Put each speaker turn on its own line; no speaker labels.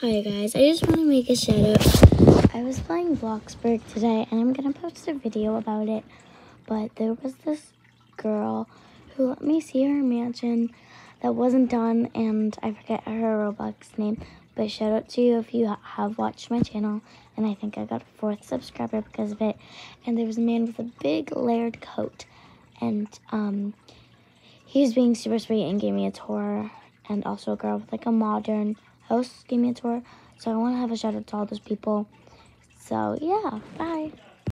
Hi guys, I just want to make a shout out. I was playing Bloxburg today and I'm going to post a video about it. But there was this girl who let me see her mansion that wasn't done and I forget her Roblox name. But shout out to you if you have watched my channel and I think I got a fourth subscriber because of it. And there was a man with a big layered coat and um, he was being super sweet and gave me a tour and also a girl with like a modern house gave me a tour. So I want to have a shout out to all those people. So yeah, bye.